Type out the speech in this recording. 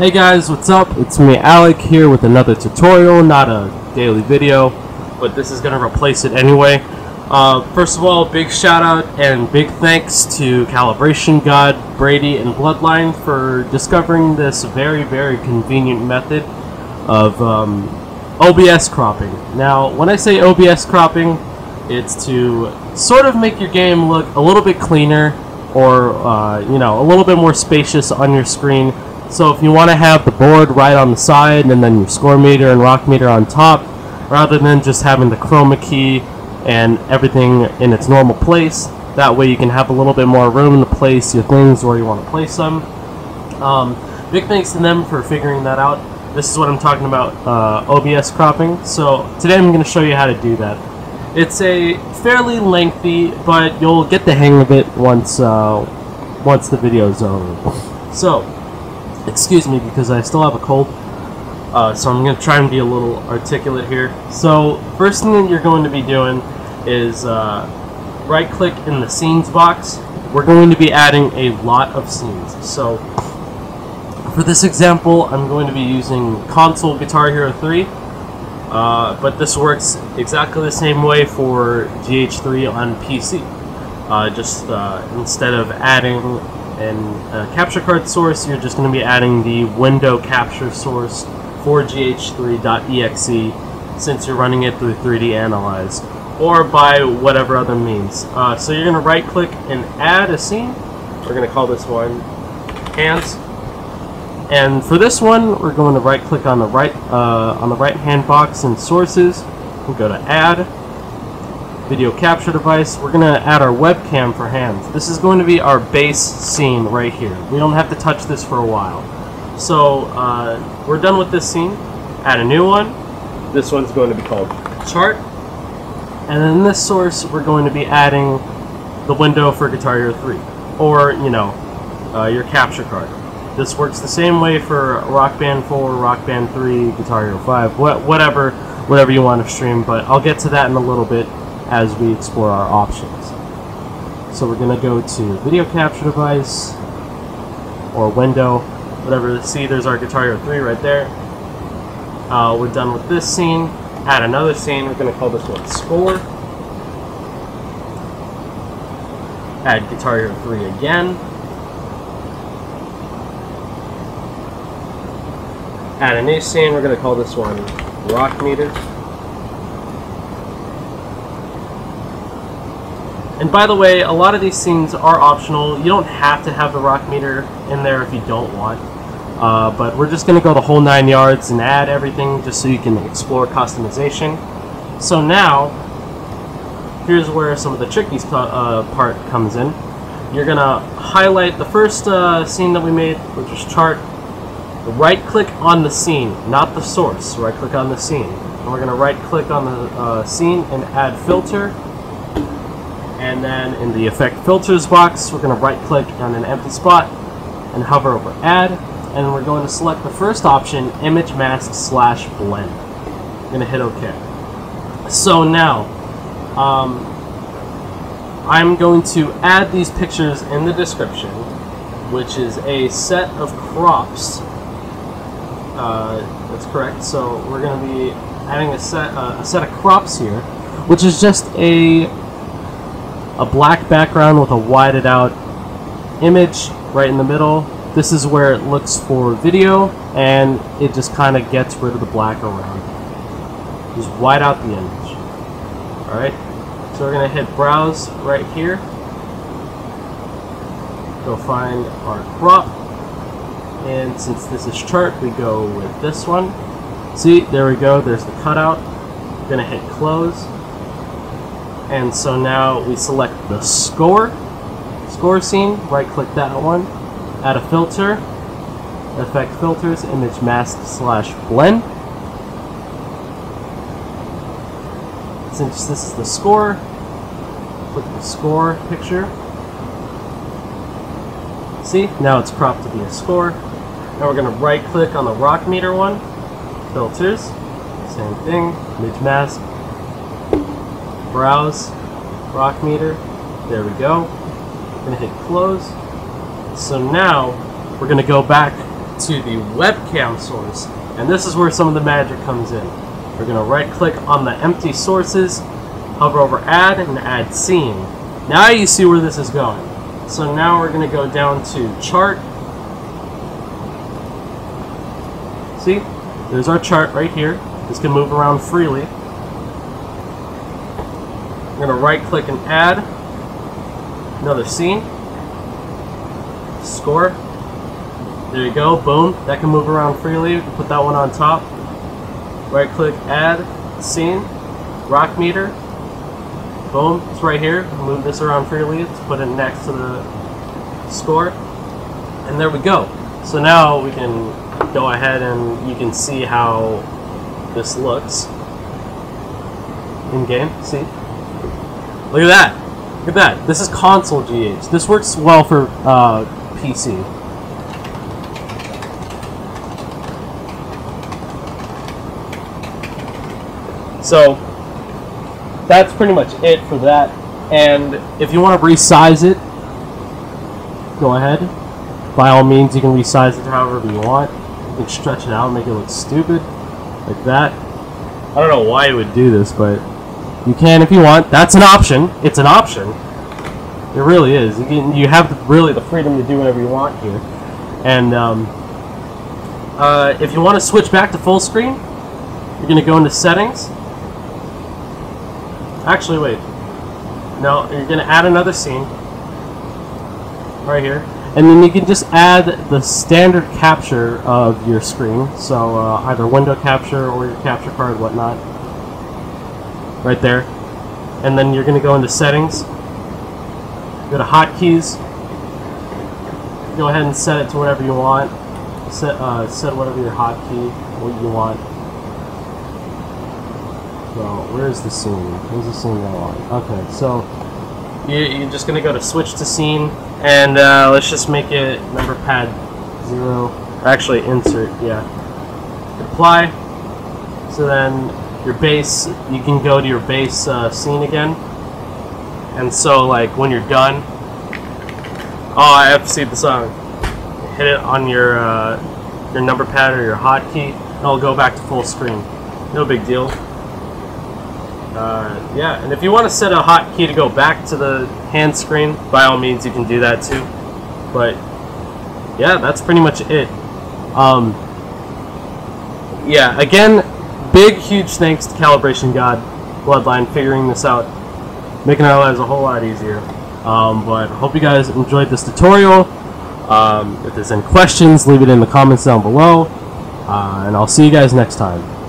Hey guys, what's up? It's me, Alec, here with another tutorial, not a daily video, but this is going to replace it anyway. Uh, first of all, big shout out and big thanks to Calibration God, Brady, and Bloodline for discovering this very, very convenient method of um, OBS cropping. Now, when I say OBS cropping, it's to sort of make your game look a little bit cleaner or, uh, you know, a little bit more spacious on your screen so if you want to have the board right on the side and then your score meter and rock meter on top, rather than just having the chroma key and everything in its normal place, that way you can have a little bit more room to place your things where you want to place them. Um, big thanks to them for figuring that out. This is what I'm talking about, uh, OBS cropping. So today I'm going to show you how to do that. It's a fairly lengthy, but you'll get the hang of it once uh, once the video is over. So excuse me because I still have a cold. Uh, so I'm going to try and be a little articulate here. So first thing that you're going to be doing is uh, right click in the scenes box. We're going to be adding a lot of scenes. So for this example, I'm going to be using console Guitar Hero 3. Uh, but this works exactly the same way for GH3 on PC. Uh, just uh, instead of adding and uh, capture card source, you're just going to be adding the window capture source for gh3.exe since you're running it through 3D Analyze or by whatever other means. Uh, so you're going to right click and add a scene. We're going to call this one hands. And for this one, we're going to right click on the right uh, on the right hand box in sources. We'll go to add video capture device, we're going to add our webcam for hands. This is going to be our base scene right here. We don't have to touch this for a while. So uh, we're done with this scene. Add a new one. This one's going to be called chart. And in this source, we're going to be adding the window for Guitar Hero 3. Or, you know, uh, your capture card. This works the same way for Rock Band 4, Rock Band 3, Guitar Hero 5, wh whatever, whatever you want to stream. But I'll get to that in a little bit as we explore our options. So we're going to go to video capture device or window, whatever. See, there's our Guitar Hero 3 right there. Uh, we're done with this scene. Add another scene. We're going to call this one score. Add Guitar Hero 3 again. Add a new scene. We're going to call this one rock meter. And by the way, a lot of these scenes are optional. You don't have to have the rock meter in there if you don't want. Uh, but we're just going to go the whole nine yards and add everything just so you can explore customization. So now, here's where some of the tricky uh, part comes in. You're going to highlight the first uh, scene that we made, which is chart. Right click on the scene, not the source. Right click on the scene. And we're going to right click on the uh, scene and add filter and then in the effect filters box, we're going to right click on an empty spot and hover over add. And we're going to select the first option, image mask slash blend. I'm going to hit OK. So now, um, I'm going to add these pictures in the description, which is a set of crops. Uh, that's correct. So we're going to be adding a set, uh, a set of crops here, which is just a a black background with a whited out image right in the middle. This is where it looks for video and it just kind of gets rid of the black around. Just white out the image. Alright, so we're going to hit browse right here. Go find our crop. And since this is chart, we go with this one. See, there we go, there's the cutout. Gonna hit close and so now we select the score, score scene, right click that one, add a filter, effect filters, image mask slash blend. Since this is the score, click the score picture. See, now it's cropped to be a score. Now we're going to right click on the rock meter one, filters, same thing, image mask, browse, rock meter. There we go. I'm gonna hit close. So now we're gonna go back to the webcam source, and this is where some of the magic comes in. We're to right click on the empty sources, hover over add, and add scene. Now you see where this is going. So now we're to go down to chart. See, there's our chart right here. This can move around freely. I'm going to right click and add another scene. Score. There you go, boom. That can move around freely. Put that one on top. Right click, add, scene, rock meter. Boom, it's right here. Move this around freely to put it next to the score. And there we go. So now we can go ahead and you can see how this looks in game. See? Look at that. Look at that. This is console GH. This works well for uh, PC. So that's pretty much it for that. And if you want to resize it, go ahead. By all means, you can resize it however you want. You can stretch it out, and make it look stupid, like that. I don't know why you would do this, but you can if you want. That's an option. It's an option. It really is. You, can, you have really the freedom to do whatever you want here. And um, uh, if you want to switch back to full screen, you're going to go into settings. Actually, wait. No, you're going to add another scene. Right here. And then you can just add the standard capture of your screen. So uh, either window capture or your capture card, whatnot. Right there. And then you're going to go into settings. Go to hotkeys. Go ahead and set it to whatever you want. Set uh, set whatever your hotkey what you want. So where's the scene? Where's the scene I want? Okay, so you, you're just gonna go to switch to scene, and uh, let's just make it number pad zero. Actually, insert. Yeah. Apply. So then your base, you can go to your base uh, scene again. And so, like, when you're done, oh, I have to see the song. Hit it on your uh, your number pad or your hotkey, and it'll go back to full screen. No big deal. Uh, yeah, and if you want to set a hotkey to go back to the hand screen, by all means, you can do that too. But yeah, that's pretty much it. Um, yeah, again, big, huge thanks to Calibration God, Bloodline, figuring this out making our lives a whole lot easier. Um, but hope you guys enjoyed this tutorial. Um, if there's any questions, leave it in the comments down below. Uh, and I'll see you guys next time.